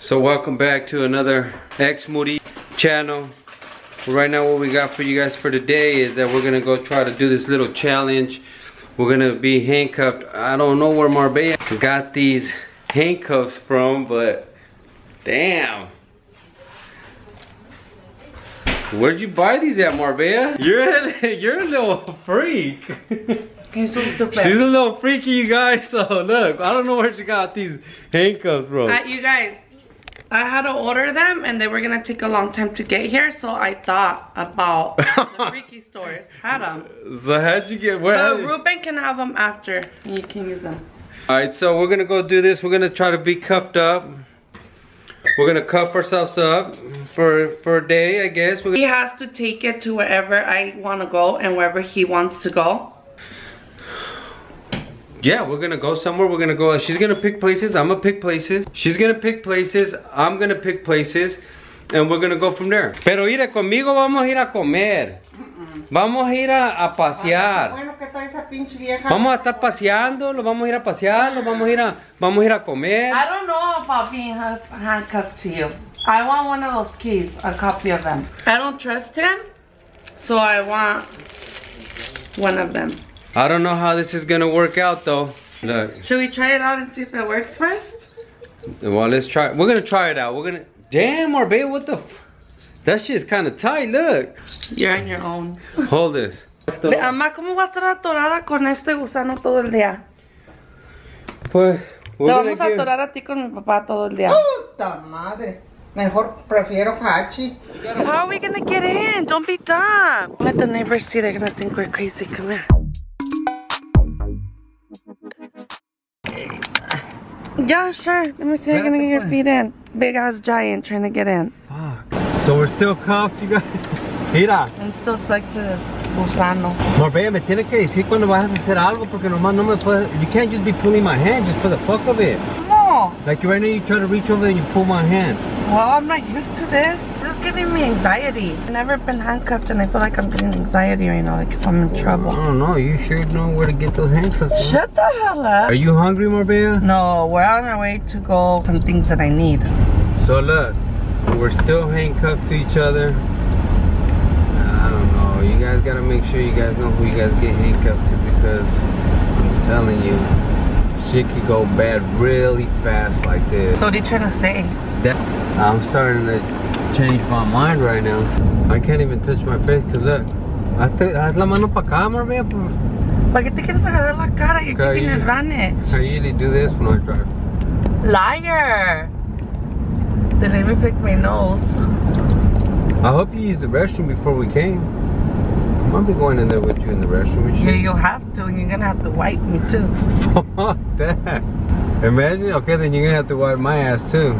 So welcome back to another Ex Murillo channel. Right now what we got for you guys for today is that we're gonna go try to do this little challenge. We're gonna be handcuffed. I don't know where Marbella got these handcuffs from, but damn. Where'd you buy these at, Marbella? You're a, you're a little freak. So. She's a little freaky, you guys. So look, I don't know where she got these handcuffs from. Uh, you guys, I had to order them and they were gonna take a long time to get here, so I thought about the freaky stores had them. So how'd you get where? But Ruben can have them after and you can use them. All right, so we're gonna go do this. We're gonna try to be cuffed up. We're gonna cuff ourselves up for for a day, I guess. We're He has to take it to wherever I want to go and wherever he wants to go. Yeah, we're gonna go somewhere. We're gonna go. She's gonna pick places. I'm gonna pick places. She's gonna pick places. I'm gonna pick places, and we're gonna go from there. Pero ir conmigo vamos a ir a comer. Vamos a ir a, a pasear. Bueno, ¿qué tal esa pinche vieja? Vamos a estar paseando, lo vamos a ir a pasear, lo vamos a ir a, vamos a ir a comer. I don't know about being ha- handcuffed to you. I want one of those keys, a copy of them. I don't trust him, so I want one of them. I don't know how this is gonna work out though. Look, Should we try it out and see if it works first? well let's try. We're gonna try it out. We're gonna. Damn, Marbella, what the? F that shit's kind of tight. Look. You're on your own. Hold this. Ve, Ama, ¿cómo va a estar atorada con este gusano todo el día? Pues, Te vamos a atorar a ti con mi papá todo el día. Puta madre. Mejor prefiero Hachi. How are we gonna get in? Don't be dumb. Let the neighbors see. They're gonna think we're crazy. Come here. Yeah, sure. Let me see. You're gonna get your feet in. Big ass giant trying to get in. Fuck. So we're still cuffed, you guys. Mira, I'm still stuck to this gusano. Marbella, me tienes que decir cuando vas a hacer algo porque nomás no me puedes. You can't just be pulling my hand just for the fuck of it. No. Like right now, you try to reach over and you pull my hand. Well, I'm not used to this. Is giving me anxiety. I've never been handcuffed and I feel like I'm getting anxiety right now, like if I'm in trouble. I don't know. You sure know where to get those handcuffs? Shut the hell up. Are you hungry, Marbella? No, we're on our way to go some things that I need. So look, we're still handcuffed to each other. I don't know. You guys gotta make sure you guys know who you guys get handcuffed to because I'm telling you, shit could go bad really fast like this. So what are you trying to say? That I'm starting to change my mind right now. I can't even touch my face because look, haz la mano para acá, Marbella. por- ¿Para qué te quieres agarrar la cara? You're Girl, taking you- advantage. I usually do this when I drive. Liar! They let me pick my nose. I hope you used the restroom before we came. I'll be going in there with you in the restroom. Yeah, you'll have to, and you're gonna have to wipe me too. Fuck that. Imagine, okay, then you're gonna have to wipe my ass too.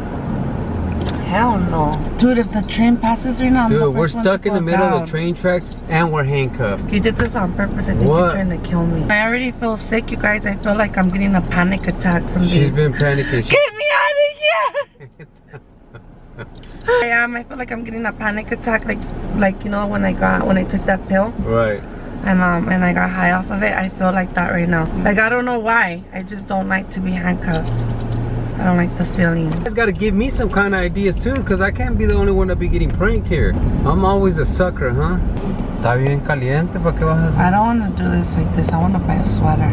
Hell no. Dude, if the train passes right now, I'm the Dude, we're first one to stuck in the middle of the train tracks and we're handcuffed. You did this on purpose. I think What? you're trying to kill me. I already feel sick, you guys. I feel like I'm getting a panic attack from She's these. been panicking. Get me out of here! I am. I feel like I'm getting a panic attack, like, like you know, when I got when I took that pill right. and um and I got high off of it. I feel like that right now. Like I don't know why. I just don't like to be handcuffed. I don't like the feeling. You guys gotta give me some kind of ideas too, because I can't be the only one that be getting pranked here. I'm always a sucker, huh? Está bien caliente, ¿para qué vas a I don't want to do this like this. I want to buy a sweater.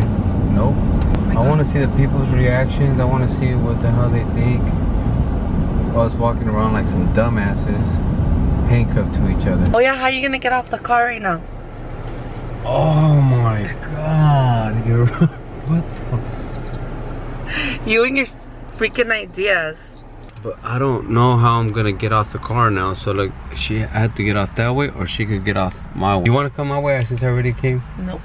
Nope. Oh I want to see the people's reactions. I want to see what the hell they think. Us walking around like some dumbasses, handcuffed to each other. Oh yeah, how are you gonna get off the car right now? Oh my god, you're what the You and your freaking ideas. But I don't know how I'm gonna get off the car now. So like, she I had to get off that way, or she could get off my way. You want to come my way since I already came? Nope.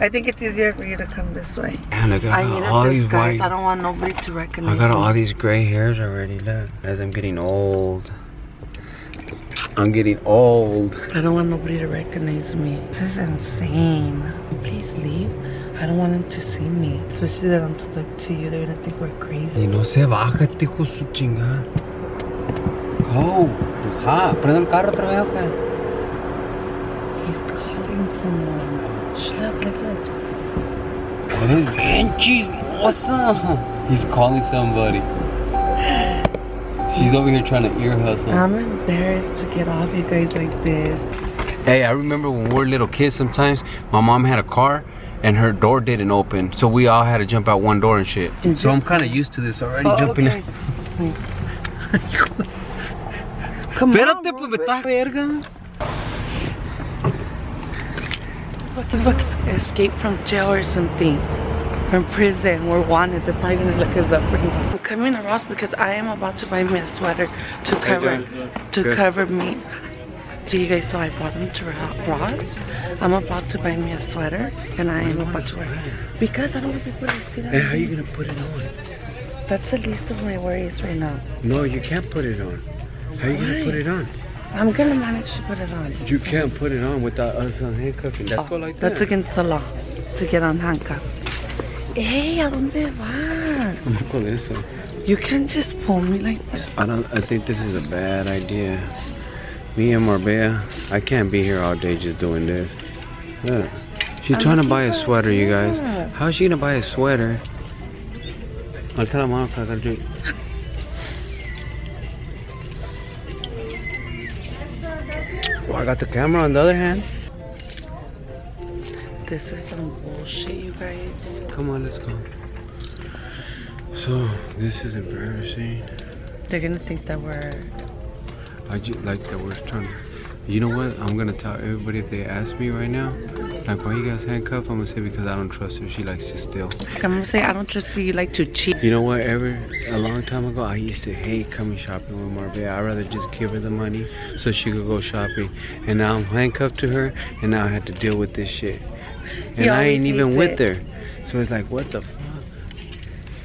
I think it's easier for you to come this way. Man, I got I need all a these disguise. white. I don't want nobody to recognize I got me. all these gray hairs already. Look, as I'm getting old. I'm getting old. I don't want nobody to recognize me. This is insane. Please leave. I don't want them to see me. Especially that I'm stuck to you. They're gonna think we're Y crazy. no se baja este hijo su chingada. Go. Pues, ja, prende el carro otra vez o qué? He's calling someone. Shut up, like that. Bien chismosa. He's calling somebody. She's over here trying to ear hustle. I'm embarrassed to get off you guys like this. Hey, I remember when we were little kids sometimes, my mom had a car and her door didn't open. So we all had to jump out one door and shit. So I'm kind of used to this already, Oh, jumping okay. Come Espérate, on, pues me estás verga. fucking fuck escape from jail or something. From prison. We're wanted. They're probably gonna look us up. I'm coming to Ross because I am about to buy me a sweater to cover doing? to Good. cover me. So you guys saw I bought them to Ross. I'm about to buy me a sweater and I am about to wear it. because I don't want people to see that. Hey, how are you gonna put it on? That's the least of my worries right now. No, you can't put it on. How are you gonna put it on? I'm gonna manage to put it on. You can't put it on without us unhandcuffing. Let's go like that. That's oh, against the law to get on handcuff. Hey, ¿a dónde vas? Vamos con eso. You can't just pull me like that. I don't. I think this is a bad idea. Me and Marbella, I can't be here all day just doing this. Look, she's I'm trying to buy a sweater, you guys. sweater. How's she gonna buy a sweater? I'll tell her mom I gotta drink. Well, I got the camera on the other hand. This is some bullshit, you guys. Come on, let's go. So this is embarrassing. They're gonna think that we're. I just like that we're trying to. You know what? I'm gonna tell everybody if they ask me right now, like why you guys handcuffed? I'm gonna say because I don't trust her. She likes to steal. I'm gonna say I don't trust her. You like to cheat. You know what? Ever a long time ago, I used to hate coming shopping with Marbella. I'd rather just give her the money so she could go shopping. And now I'm handcuffed to her, and now I have to deal with this shit. And I ain't even with it. her. So it's like, what the fuck?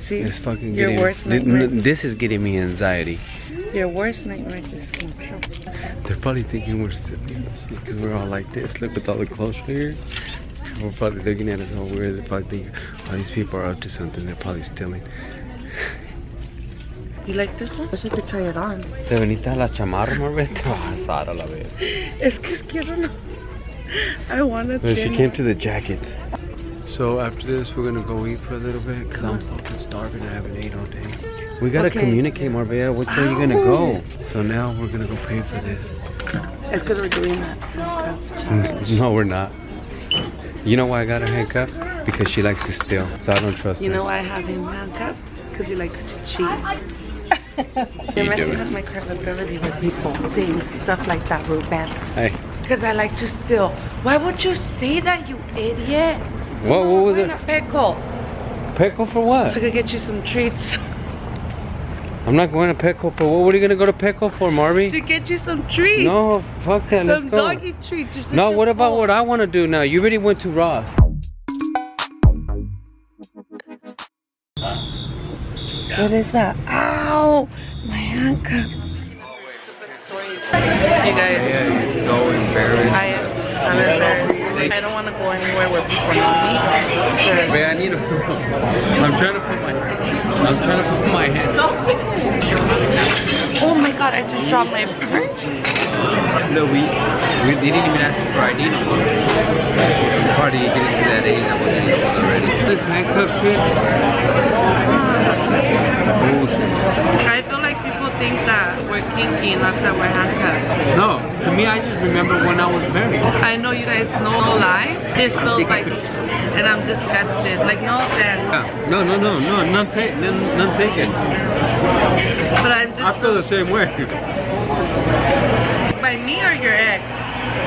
See, It's fucking getting. this is getting me anxiety. Your worst nightmare just came true. They're probably thinking we're stealing because we're all like this. Look with all the clothes right here. We're probably looking at us all weird. They're probably thinking, oh, these people are up to something. They're probably stealing. You like this one? I should try it on. Te veniste a la chamarra? Te vas a ah, asar a la vez. Es que quiero no. I wanna. No, she came to the jackets. So after this, we're gonna go eat for a little bit because I'm fucking starving. I haven't ate all day. We gotta Okay. communicate, Marbella. Which way are you gonna go? Oh. So now we're gonna go pay for this. It's because we're doing that. No, we're not. You know why I got her handcuffed? Because she likes to steal. So I don't trust You her. You know why I have him handcuffed? Because he likes to cheat. You You're messing doing? up my credibility with people saying stuff like that, Ruben. Hey, Because I like to steal. Why would you say that, you idiot? what, what was it? not Pickle. Petco for So I what? could get you some treats. I'm not going to Petco for what? What are you gonna go to Petco for, Marby? to get you some treats. No, fuck that. Let's some go. doggy treats. You're No, what about fool. what I want to do now? You already went to Ross. What is that? Ow! My handcuff. You guys, Yeah, it's so embarrassed. I am. I'm embarrassed. I don't want to go anywhere where people know me. Sure. Man, I need to. I'm trying to put my. I'm trying to put my hand. Oh my god, I just dropped my. No, we, we didn't even ask for ID more. Party getting to that age, I wasn't already. This handcuff shit. Bullshit. I feel like people think that we're kinky and not that we're handcuffed. No, to me, I just remember when I was married. I know you guys know no lie. This feels like, and I'm disgusted. Like no offense, Yeah. No, no, no, no, none, ta- none, none taken. but I'm just I feel the same way. by me or your ex.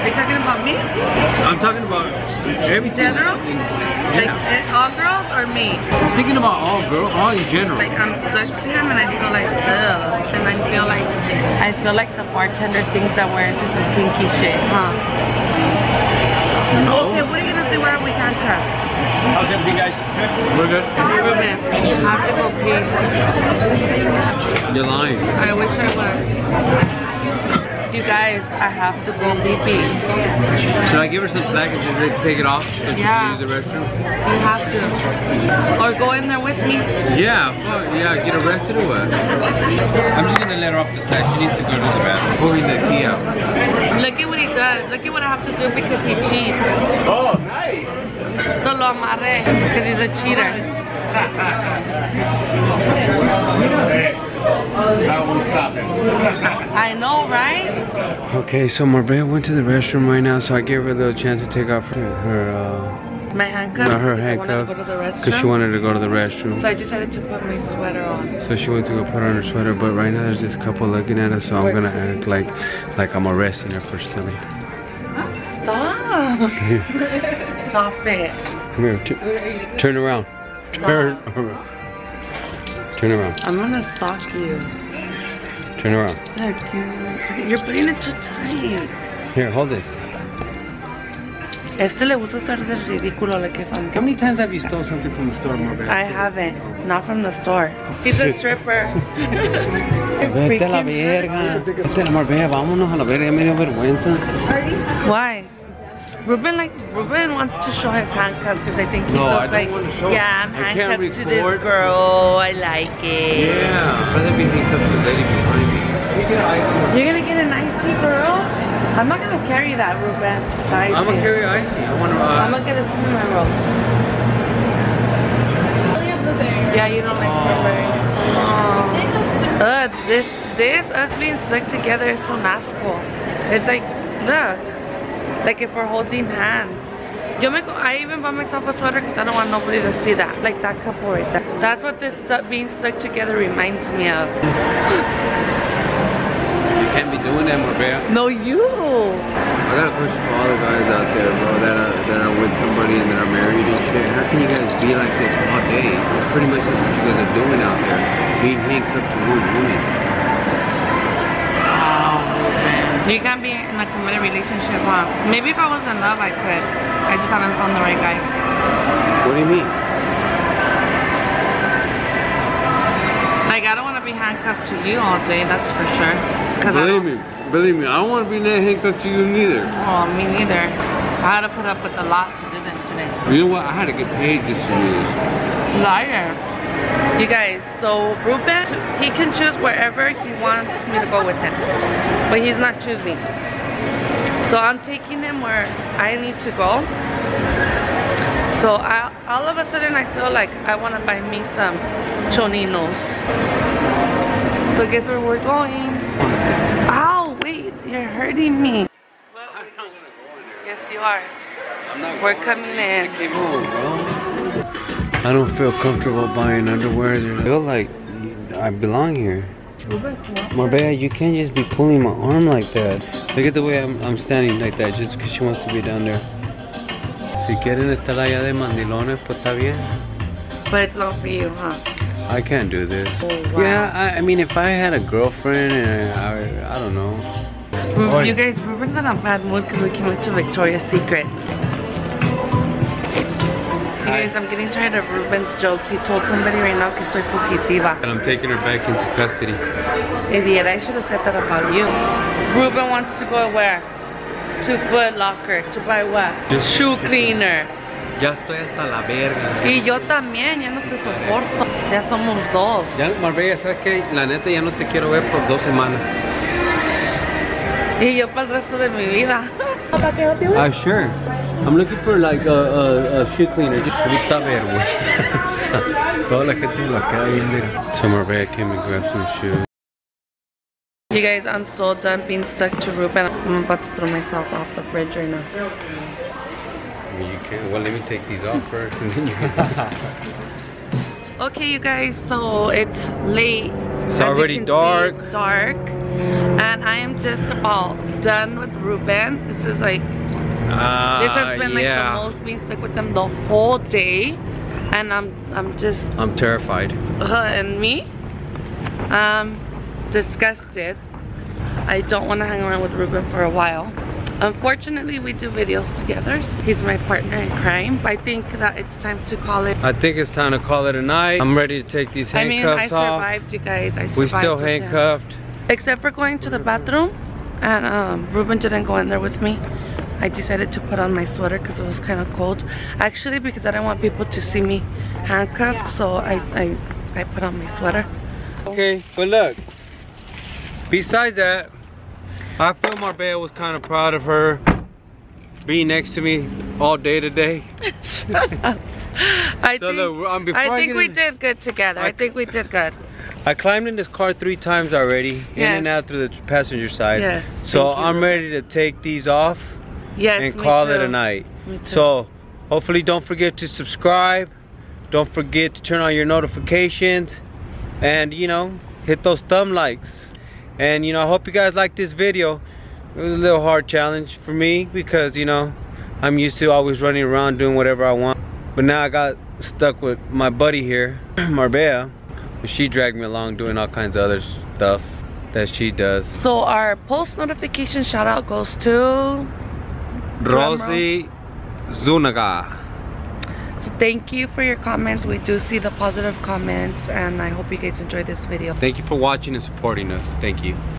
Are you talking about me? I'm talking about everything. General? Like Yeah. eh, all girls or me? I'm thinking about all girl, all in general. Like I'm stuck to him and I feel like ugh. And I feel like I feel like the bartender thinks that we're into some kinky shit, huh? No. Okay, what are you gonna say? Why are we handcuffed? How's everything, guys? We're good. Ruben, you have to go pee. You're lying. I wish I was. You guys, I have to go pee pee. Should I give her some slack and just take it off so she Yeah. can use the restroom? You have to. Or go in there with me. Yeah, fuck, yeah, get arrested or what? I'm just gonna let her off the slack. She needs to go to the bathroom. Pulling the key out. Look at what he does. Look at what I have to do because he cheats. Oh, nice. So lo amarré because he's a cheater. That won't stop it. I know, right? Okay, so Marbella went to the restroom right now, so I gave her the chance to take off her, her uh, My handcuffs. not her because I handcuffs, go to the because she wanted to go to the restroom. So I decided to put my sweater on. So she went to go put on her sweater, but right now there's this couple looking at us, so I'm gonna act like like I'm arresting her for stealing. Stop. Stop it. Come here, t- turn around. Turn around. Turn around. I'm gonna sock you. Turn around. Look, you- you're putting it too tight. Here, hold this. Este le gusta estar de ridículo, like if I'm How many times have you stole something from the store, Marbella? I haven't. Not from the store. He's a stripper. Vete a la verga. Vete a la Marbella, vámonos a la verga, me dio vergüenza. Why? Ruben like Ruben wants to show his handcuffs because I think he No, don't like yeah. I'm handcuffed to this girl. I like it. Yeah. Rather be handcuffed to the lady behind me. You You're gonna get an icy girl. I'm not gonna carry that, Ruben. I'm gonna carry icy. I wanna. I'm Uh, gonna get a cinnamon roll. Yeah, you don't like strawberry. Oh. Ugh, this, this, us being stuck together is so nasco. It's like, look, like if we're holding hands. Yo me, I even bought myself a sweater because I don't want nobody to see that. Like that couple right there. That's what this stu- being stuck together reminds me of. you can't be doing that, Marbella. No, you. I got a question for all the guys out there, bro, that are, that are with somebody and that are married and shit. How can you guys be like this all day? It's pretty much that's what you guys are doing out there. Being handcuffed to one woman. You can't be in a committed relationship, huh? Maybe if I was in love, I could. I just haven't found the right guy. What do you mean? Like, I don't want to be handcuffed to you all day, that's for sure. Believe me, believe me, I don't want to be that handcuffed to you neither. Oh, me neither. I had to put up with a lot to do this today. You know what? I had to get paid just to do this. Liar. You guys, so Ruben, he can choose wherever he wants me to go with him. But he's not choosing. So I'm taking him where I need to go. So I, all of a sudden I feel like I want to buy me some choninos. So guess where we're going? Ow, wait, you're hurting me. Yes, you are. We're coming in. I don't feel comfortable buying underwear. I feel like I belong here. Marbella, you can't just be pulling my arm like that. Look at the way I'm, I'm standing like that just because she wants to be down there. Si quieren estar allá de mandilones, pues está bien. But it's not for you, huh? I can't do this. Oh, wow. Yeah, I, I mean, if I had a girlfriend and I, I don't know. Mm, Ru- You guys, Ruben's in a bad mood because we came into Victoria's Secret. You guys, I'm getting tired of Ruben's jokes. He told somebody right now que soy fugitiva. And I'm taking her back into custody. Idiot, I should have said that about you. Ruben wants to go where? To Foot Locker. To buy what? Just- Shoe cleaner. Ya estoy hasta la verga. Y yo también, ya no te soporto. Ya somos dos. Ya, Marbella, ¿sabes qué? La neta ya no te quiero ver por dos semanas. Y yo para el resto de mi vida. Ah, sure. I'm looking for like a, a, a shoe cleaner. Just ahorita vergüenza. Toda la gente me la queda viendo. So Marbella came and grabbed some shoes. You guys, I'm so done being stuck to Ruben. I'm about to throw myself off the bridge right now. I you can Well, let me take these off first. Okay, you guys, so it's late. It's As already can see, dark. it's dark. And I am just about done with Ruben. This is like, Ah, this has been like yeah. the most being stuck with them the whole day. And I'm, I'm just, I'm terrified. uh, and me, um, disgusted. I don't want to hang around with Ruben for a while. Unfortunately, we do videos together. He's my partner in crime. I think that it's time to call it. I think it's time to call it a night. I'm ready to take these handcuffs off. I mean, I handcuffs off. survived, you guys. I survived We still with him. handcuffed. Except for going to the bathroom. And um, Ruben didn't go in there with me. I decided to put on my sweater because it was kind of cold. Actually, because I don't want people to see me handcuffed. So I, I, I put on my sweater. Okay, but look. Besides that, I feel Marbella was kind of proud of her. being next to me all day today. I So think, look, um, I I think get we in- did good together. I, I- think we did good. I climbed in this car three times already, in and out through the passenger side. Yes, So. I'm ready to take these off Yes, and call it a night. Me too. So hopefully don't forget to subscribe. Don't forget to turn on your notifications and you know, hit those thumb likes. And you know, I hope you guys like this video. It was a little hard challenge for me because you know, I'm used to always running around doing whatever I want. But now I got stuck with my buddy here, Marbella. She dragged me along doing all kinds of other stuff that she does. So our post notification shout out goes to Rosie Zuniga. So thank you for your comments. We do see the positive comments and I hope you guys enjoyed this video. Thank you for watching and supporting us. Thank you.